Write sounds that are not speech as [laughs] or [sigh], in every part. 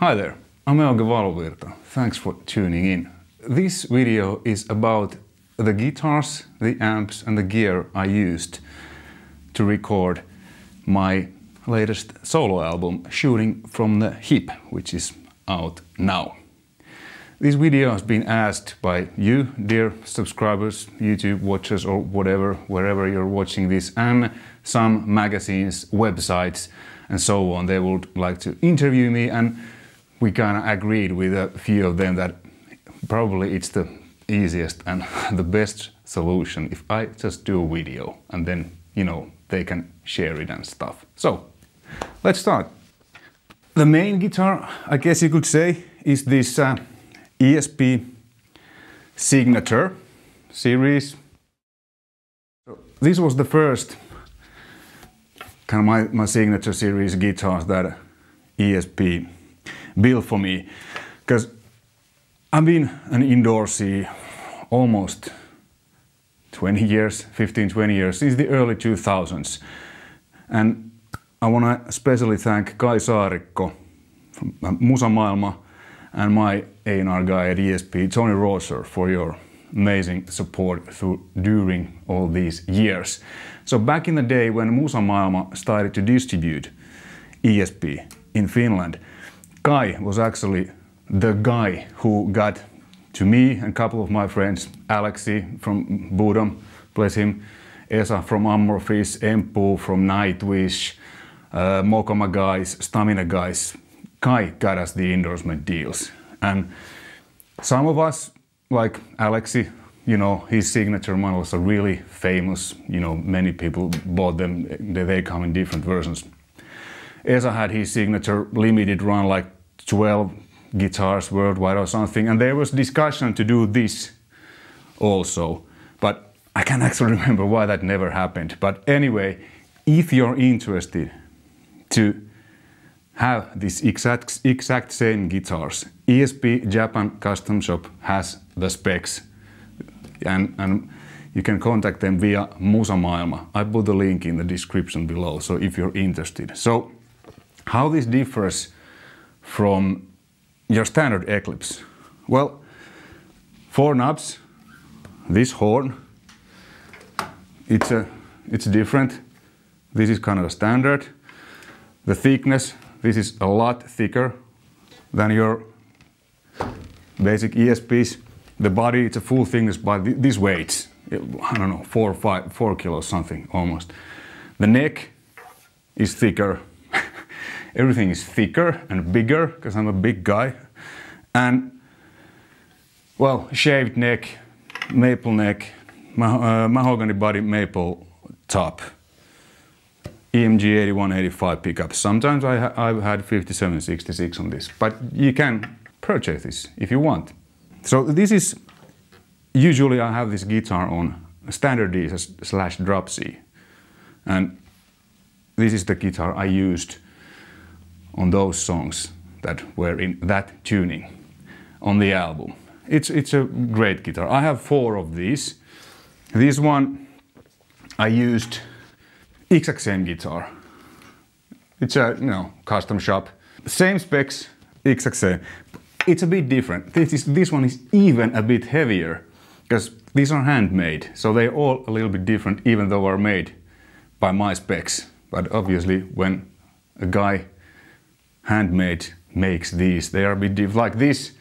Hi there, I'm Euge Valovirta. Thanks for tuning in. This video is about the guitars, the amps and the gear I used to record my latest solo album, Shooting from the Hip, which is out now. This video has been asked by you, dear subscribers, YouTube watchers, or whatever, wherever you're watching this, and some magazines, websites, and so on. They would like to interview me, and we kind of agreed with a few of them that probably it's the easiest and [laughs] the best solution if I just do a video and then, you know, they can share it and stuff. So, let's start. The main guitar, I guess you could say, is this uh, ESP Signature series. This was the first kind of my, my signature series guitars that ESP built for me. Because I've been an indoorsy almost 20 years, 15, 20 years, since the early 2000s. And I want to especially thank Kai Saarikko from uh, Musamaailma and my A&R guy at ESP, Tony Rauser, for your amazing support through, during all these years. So back in the day when Musamaailma started to distribute ESP in Finland, Kai was actually the guy who got to me and a couple of my friends, Alexi from Bodom, bless him, Esa from Amorphis, Empu from Nightwish, uh, Mokoma guys, Stamina guys, Kai got us the endorsement deals. And some of us, like Alexi, you know, his signature models are really famous. You know, many people bought them. They come in different versions. Esa had his signature limited run, like 12 guitars worldwide or something. And there was discussion to do this also. But I can't [laughs] actually remember why that never happened. But anyway, if you're interested to have these exact, exact same guitars. ESP Japan Custom Shop has the specs and, and you can contact them via Musamaailma. I put the link in the description below, so if you're interested. So, how this differs from your standard Eclipse? Well, four knobs, this horn, it's, a, it's different. This is kind of a standard. The thickness, this is a lot thicker than your basic ESPs. The body, it's a full thickness, but these weights, I don't know, four or five, four kilos something almost. The neck is thicker. Everything is thicker and bigger because I'm a big guy. And well, shaved neck, maple neck, uh, mahogany body, maple top. EMG 8185 pickup. Sometimes I ha I've had 5766 on this, but you can purchase this if you want. So this is, usually I have this guitar on standard D slash drop C. And this is the guitar I used on those songs that were in that tuning on the album. It's, it's a great guitar. I have four of these. This one I used exact same guitar. It's a you know custom shop. Same specs, exact same. It's a bit different. This is this one is even a bit heavier because these are handmade, so they're all a little bit different, even though are made by my specs. But obviously, when a guy handmade makes these, they are a bit different. Like this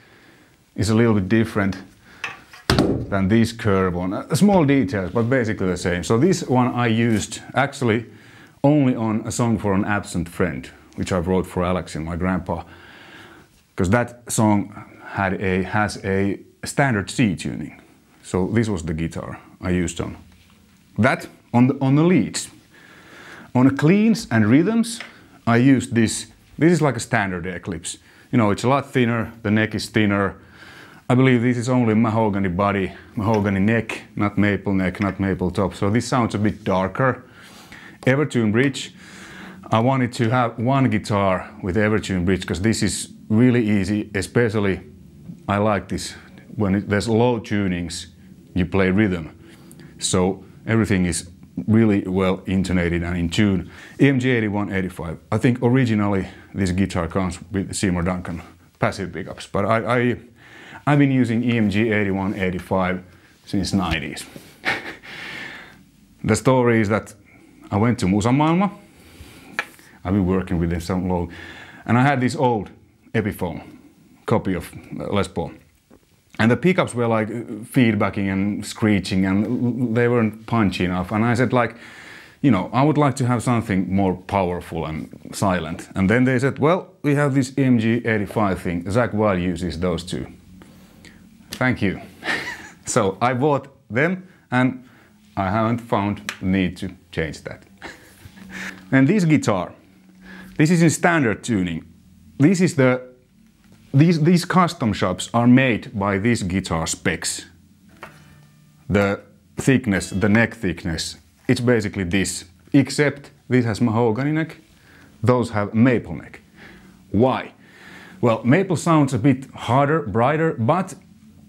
is a little bit different than this curve one. Uh, small details, but basically the same. So this one I used actually only on a song for an absent friend, which I wrote for Alex and my grandpa, because that song had a has a standard C tuning. So this was the guitar I used on that on the on the leads. On the cleans and rhythms, I used this. This is like a standard Eclipse. You know, it's a lot thinner. The neck is thinner I believe this is only mahogany body, mahogany neck, not maple neck, not maple top. So this sounds a bit darker. Evertune bridge. I wanted to have one guitar with Evertune bridge because this is really easy, especially I like this when it, there's low tunings, you play rhythm. So everything is really well intonated and in tune. EMG 8185. I think originally this guitar comes with Seymour Duncan passive pickups, but I, I I've been using EMG 8185 since 90s. [laughs] the story is that I went to Musamaailma. I've been working with them so long, and I had this old Epiphone copy of Les Paul. And the pickups were like feedbacking and screeching, and they weren't punchy enough. And I said, like, you know, I would like to have something more powerful and silent. And then they said, well, we have this EMG85 thing. Zakk Wylde uses those two. Thank you. [laughs] so I bought them, and I haven't found need to change that. [laughs] and this guitar, this is in standard tuning. This is the these these custom shops are made by these guitar specs. The thickness, the neck thickness, it's basically this, except this has mahogany neck, those have maple neck. Why? Well, maple sounds a bit harder, brighter, but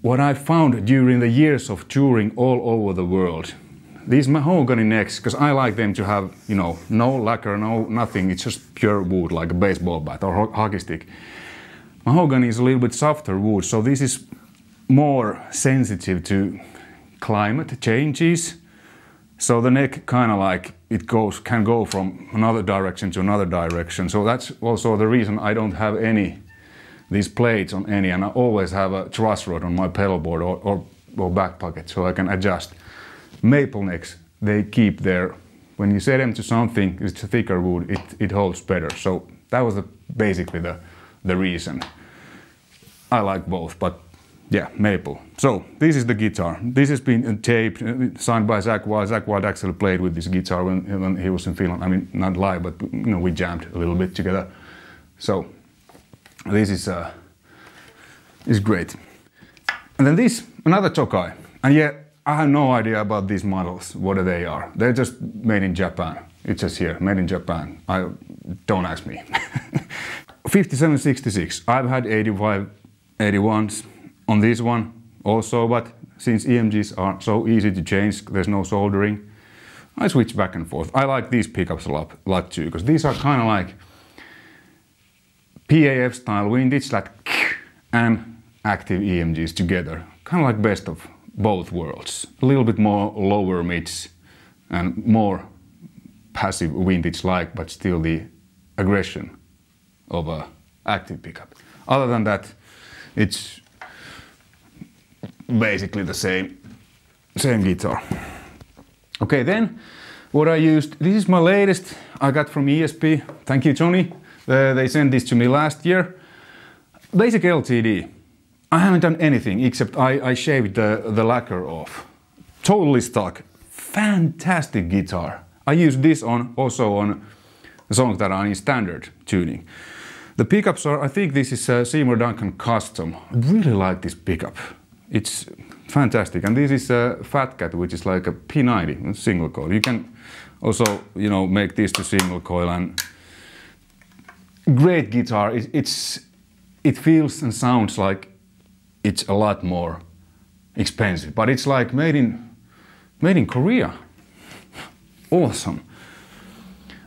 what I found during the years of touring all over the world, these mahogany necks, because I like them to have, you know, no lacquer, no nothing, it's just pure wood, like a baseball bat or hockey stick. Mahogany is a little bit softer wood, so this is more sensitive to climate changes. So the neck kind of like it goes can go from another direction to another direction. So that's also the reason I don't have any these plates on any, and I always have a truss rod on my pedal board or, or, or back pocket so I can adjust maple necks, they keep their, when you set them to something, it's thicker wood, it, it holds better. So that was the, basically the, the reason. I like both, but yeah, maple. So this is the guitar. This has been taped, uh, signed by Zakk Wylde. Zakk Wylde actually played with this guitar when, when he was in Finland. I mean, not live, but you know, we jammed a little bit together. So this is uh, is great. And then this, another Tokai. And yet, I have no idea about these models, what they are. They're just made in Japan. It's just here, made in Japan. I don't ask me. [laughs] 5766. I've had 85, 81s on this one also, but since EMGs are so easy to change, there's no soldering. I switch back and forth. I like these pickups a lot, lot too, because these are kind of like PAF style windage, like and active EMGs together, kind of like best of both worlds. A little bit more lower mids and more passive windage like, but still the aggression of a active pickup. Other than that, it's basically the same same guitar. Okay, then what I used. This is my latest I got from ESP. Thank you, Johnny. Uh, they sent this to me last year. Basic LTD. I haven't done anything except I, I shaved the, the lacquer off. Totally stuck. Fantastic guitar. I use this on also on songs that are in standard tuning. The pickups are, I think this is a Seymour Duncan custom. I really like this pickup. It's fantastic. And this is a Fat Cat, which is like a P90 single coil. You can also, you know, make this to single coil and great guitar. It, it's, it feels and sounds like it's a lot more expensive, but it's like made in made in Korea. Awesome.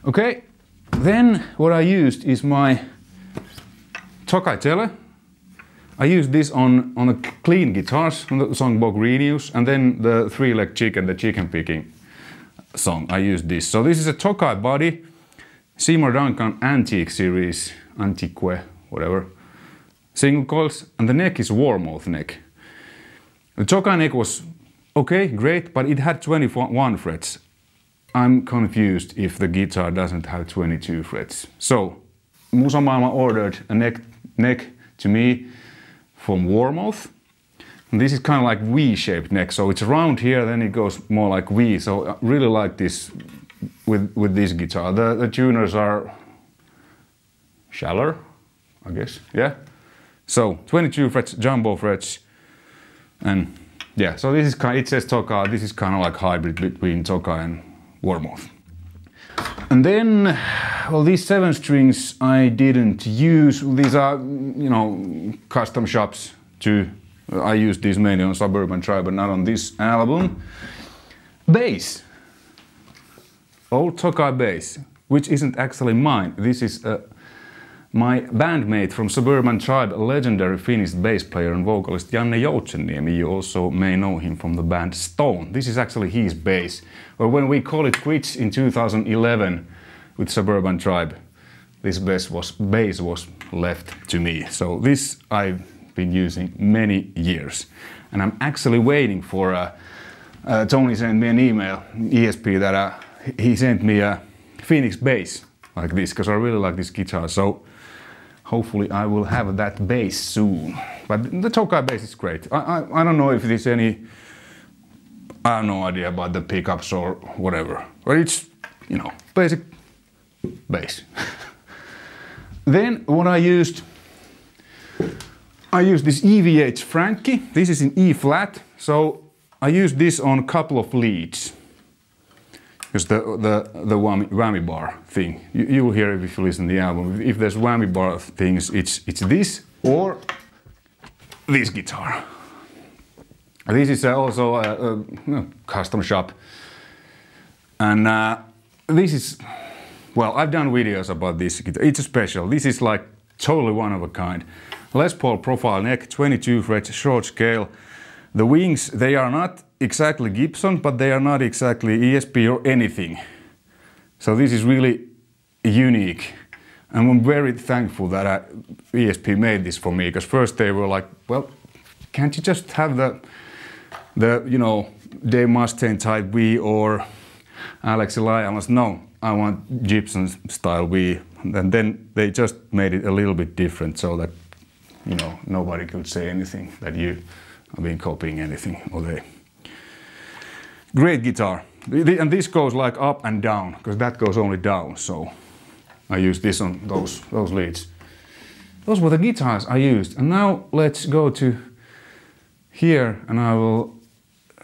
Okay, then what I used is my Tokai Tele. I used this on, on the clean guitars on the song Bogrenius, and then the three leg chicken, the chicken picking song. I used this. So this is a Tokai body, Seymour Duncan Antique series, Antique, whatever single coils, and the neck is Warmoth neck. The Tokai neck was okay, great, but it had 21 frets. I'm confused if the guitar doesn't have 22 frets. So, Musamaailma ordered a neck, neck to me from Warmoth. And this is kind of like V-shaped neck, so it's round here, then it goes more like V. So I really like this with, with this guitar. The, the tuners are shallower, I guess, yeah? So 22 frets, jumbo frets, and yeah, so this is kind. It says Tokai. This is kind of like hybrid between Tokai and Warmoth. And then, well, these seven strings I didn't use. These are, you know, custom shops too. I use these mainly on Suburban Tribe, but not on this album. Bass. old Tokai bass, which isn't actually mine. This is uh, my bandmate from Suburban Tribe, legendary Finnish bass player and vocalist Janne Joutsenniemi. You also may know him from the band Stone. This is actually his bass. Or when we call it quits in 2011 with Suburban Tribe, this bass was, bass was left to me. So this I've been using many years. And I'm actually waiting for uh, uh, Tony sent me an email, ESP, that uh, he sent me a Phoenix bass like this because I really like this guitar. So hopefully I will have that bass soon. But the Tokai bass is great. I, I, I don't know if there's any, I have no idea about the pickups or whatever. But it's, you know, basic bass. [laughs] then what I used, I used this EVH Frankie. This is in E flat. So I used this on a couple of leads. Because the, the, the whammy, whammy bar thing, you, you will hear it if you listen to the album. If there's whammy bar things, it's, it's this or this guitar. This is also a, a, custom shop. And uh, this is, well, I've done videos about this guitar. It's special. This is like totally one of a kind. Les Paul profile neck, 22 frets, short scale. The wings, they are not exactly Gibson, but they are not exactly ESP or anything. So this is really unique. And I'm very thankful that uh, I, ESP made this for me, because first they were like, well, can't you just have the, the you know, Dave Mustaine type V or Alex Eli? I was, No, I want Gibson style V. And then they just made it a little bit different so that, you know, nobody could say anything that you I've been copying anything all day. Great guitar. And this goes like up and down because that goes only down. So I use this on those, those leads. Those were the guitars I used. And now let's go to here and I will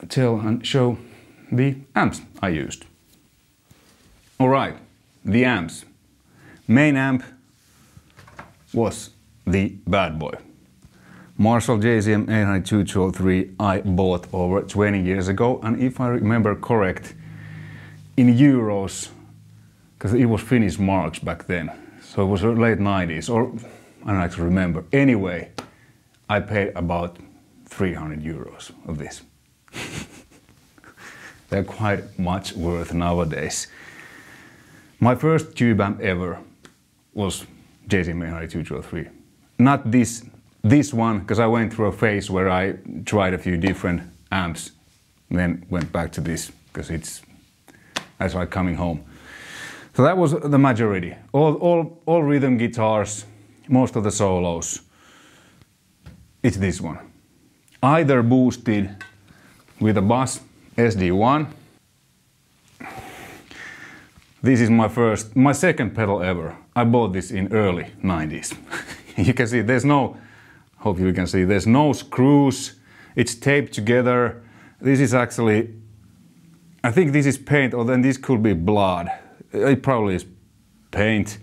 tell and show the amps I used. All right, the amps. Main amp was the bad boy. Marshall JCM 800-2203 I bought over 20 years ago, and if I remember correct, in euros, because it was Finnish marks back then, so it was late 90s, or I don't actually remember. Anyway, I paid about 300 euros of this. [laughs] They're quite much worth nowadays. My first tube amp ever was JCM 800-2203. Not this this one, because I went through a phase where I tried a few different amps, then went back to this, because it's, that's like coming home. So that was the majority. All, all, all rhythm guitars, most of the solos, it's this one. Either boosted with a Boss SD1. This is my first, my second pedal ever. I bought this in early 90s. [laughs] you can see there's no hope you can see there's no screws. It's taped together. This is actually I think this is paint or then this could be blood. It probably is paint.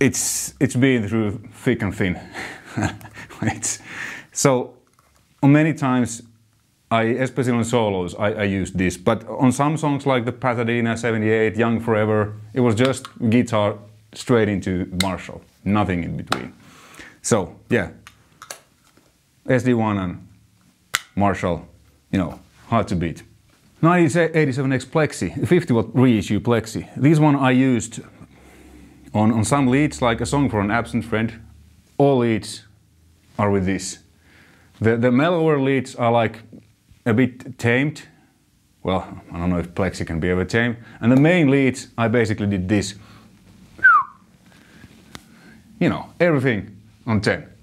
It's it's been through thick and thin. [laughs] It's, so many times I, especially on solos, I, I used this. But on some songs like the Pasadena 78, Young Forever, it was just guitar straight into Marshall, nothing in between. So yeah, SD1 and Marshall, you know, hard to beat. 987X Plexi, 50 watt reissue Plexi. This one I used on, on some leads, like a song for an absent friend. All leads are with this. The, the mellower leads are like a bit tamed. Well, I don't know if Plexi can be ever tamed. And the main leads, I basically did this. You know, everything on 10.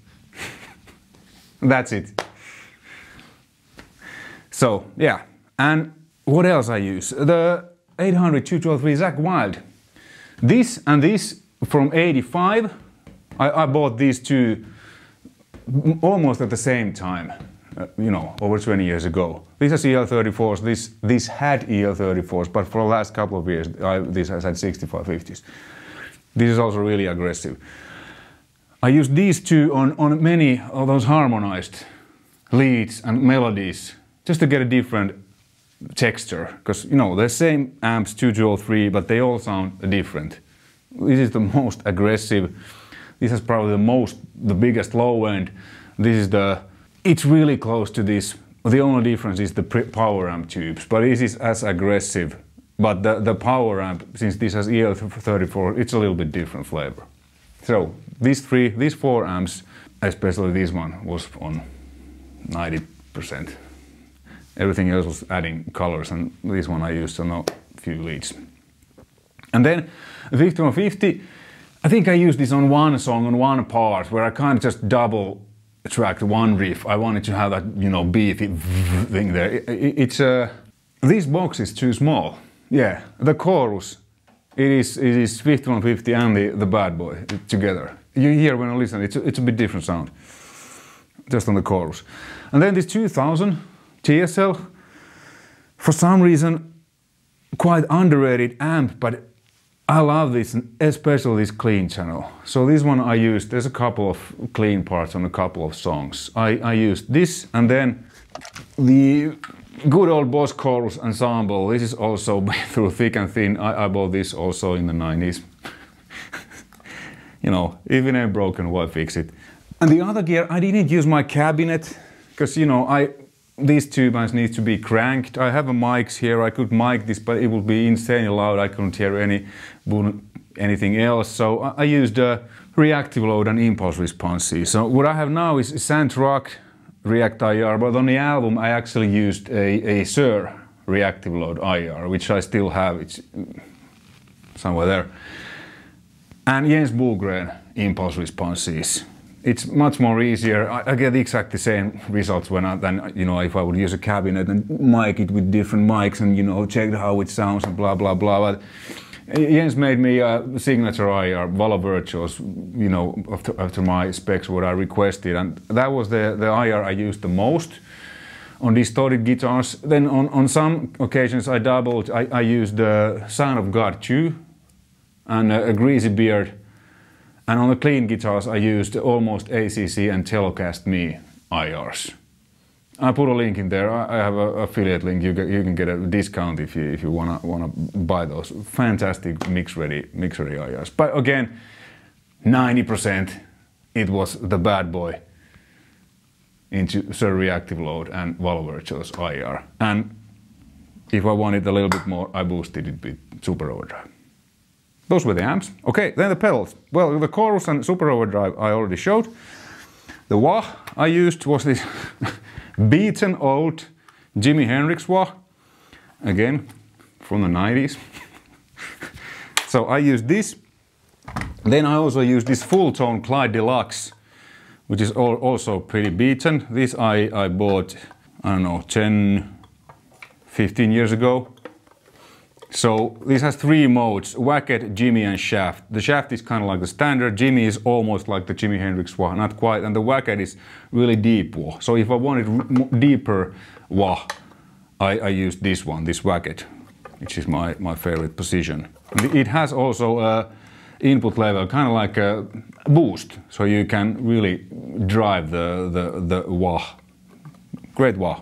That's it. So, yeah. And what else I use? The 800 223 Zakk Wylde. This and this from 85. I, I bought these two almost at the same time. Uh, you know, over 20 years ago. These are EL34s. This this had EL34s, but for the last couple of years, I, this has had 6550s. This is also really aggressive. I use these two on, on many of those harmonized leads and melodies just to get a different texture because you know the same amps 2203 but they all sound different. This is the [laughs] most aggressive. This is probably the most the biggest low end. This is the it's really close to this. The only difference is the power amp tubes but this is as aggressive. But the, the power amp since this has el34 it's a little bit different flavor. So these three these four amps especially this one was on 90 percent Everything else was adding colors, and this one I used on a few leads. And then 5150, I think I used this on one song, on one part, where I kind of just double tracked one riff. I wanted to have that, you know, beefy thing there. It, it, it's uh, this box is too small. Yeah, the chorus, it is it is 5150 and the, the bad boy together. You hear when I listen, it's a, it's a bit different sound, just on the chorus. And then this 2000, TSL, for some reason, quite underrated amp, but I love this, especially this clean channel. So this one I used, there's a couple of clean parts on a couple of songs. I, I used this and then the good old Boss Chorus Ensemble. This is also [laughs] through thick and thin. I, I bought this also in the 90s. You know, even a broken, why fix it? And the other gear, I didn't use my cabinet because, you know, I these turbines need to be cranked. I have a mics here. I could mic this, but it would be insanely loud. I couldn't hear any anything else. So I used a reactive load and impulse responses. So what I have now is a SandRock React IR, but on the album I actually used a, a Suhr reactive load IR, which I still have. It's somewhere there. And Jens Bogren impulse responses it's much more easier. I, I, get exactly the same results when I, than you know if I would use a cabinet and mic it with different mics and you know check how it sounds and blah blah blah. But eh, Jens made me a signature IR Valo Virtuos, you know, after, after my specs what I requested, and that was the the IR I used the most on distorted guitars. Then on, on some occasions I doubled. I, I used the Sound of God 2 and a, a Greasy Beard and on the clean guitars, I used almost ACC and Telecast Me IRs. I put a link in there. I have an affiliate link. You, you can get a discount if you if you wanna wanna buy those fantastic mix ready mix ready IRs. But again, 90% it was the bad boy into Suhr reactive load and Valo Virtuos IR. And if I wanted a little bit more, I boosted it with super overdrive. Those were the amps. Okay, then the pedals. Well, the chorus and super overdrive I already showed. The wah I used was this [laughs] beaten old Jimi Hendrix wah. Again, from the 90s. [laughs] so I used this. Then I also used this Fulltone Clyde Deluxe, which is also pretty beaten. This I, I bought, I don't know, 10, 15 years ago. So this has three modes, Wacket, Jimi and Shaft. The Shaft is kind of like the standard, Jimi is almost like the Jimi Hendrix wah, not quite, and the Wacket is really deep wah. So if I wanted deeper wah, I, I used this one, this Wacket, which is my, my favorite position. It has also a input level, kind of like a boost, so you can really drive the, the, the wah. Great wah.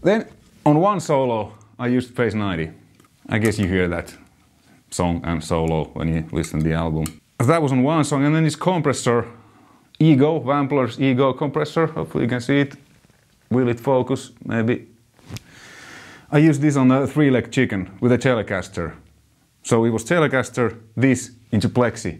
Then on one solo, I used Phase 90. I guess you hear that song and solo when you listen to the album. That was on one song, and then this compressor, Ego, Wampler's Ego compressor. Hopefully you can see it. Will it focus? Maybe. I used this on a three-leg chicken with a Telecaster. So it was Telecaster, this into Plexi.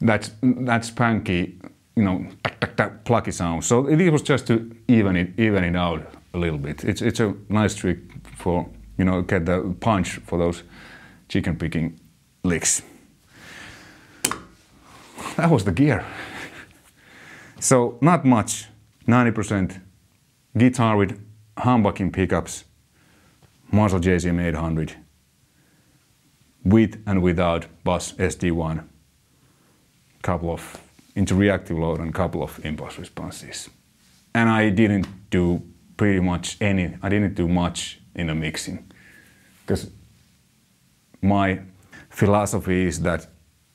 That's that spanky, you know, tack, tack, tack, plucky sound. So it was just to even it even it out a little bit. It's it's a nice trick for you know get the punch for those chicken picking licks. That was the gear. so not much, 90% guitar with humbucking pickups, Marshall JCM 800, with and without Boss SD1, couple of into reactive load and couple of impulse responses. And I didn't do pretty much any, I didn't do much in a mixing. Because my philosophy is that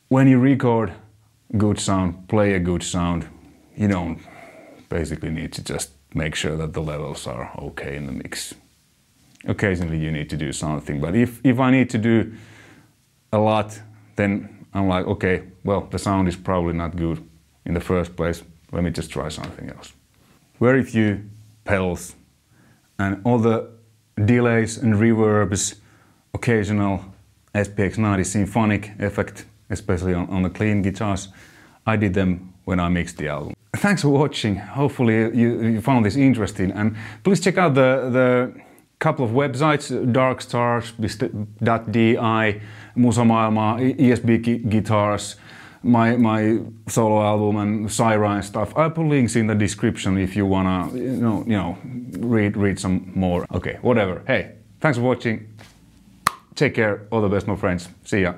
when you record good sound, play a good sound, you don't basically need to just make sure that the levels are okay in the mix. occasionally you need to do something. But if, if I need to do a lot, then I'm like, okay, well, the sound is probably not good in the first place. Let me just try something else. Very few pedals and all the delays and reverbs, occasional SPX90 symphonic effect, especially on, on the clean guitars. I did them when I mixed the album. Thanks for watching. Hopefully you, you found this interesting and please check out the, the couple of websites, darkstars.di, Musamaailma, ESP Guitars, my, my solo album and Cyhra stuff. I'll put links in the description if you wanna, you know, you know, read, read some more. Okay, whatever. Hey, thanks for watching. Take care. All the best, my friends. See ya.